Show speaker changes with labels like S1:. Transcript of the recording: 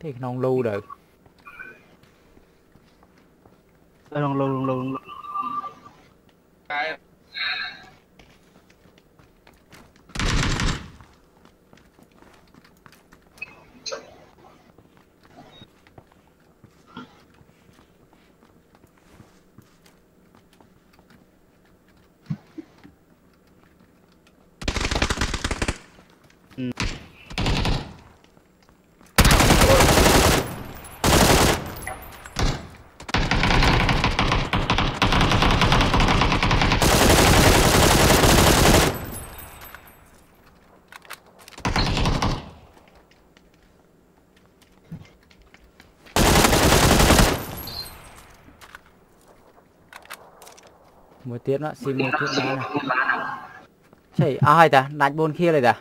S1: thì non lưu được
S2: non lưu non lưu không lưu
S1: មួយទៀតណាស៊ីមួយទៀតណាណាឆៃអស់ហើយតាដាច់4ខៀលហើយតា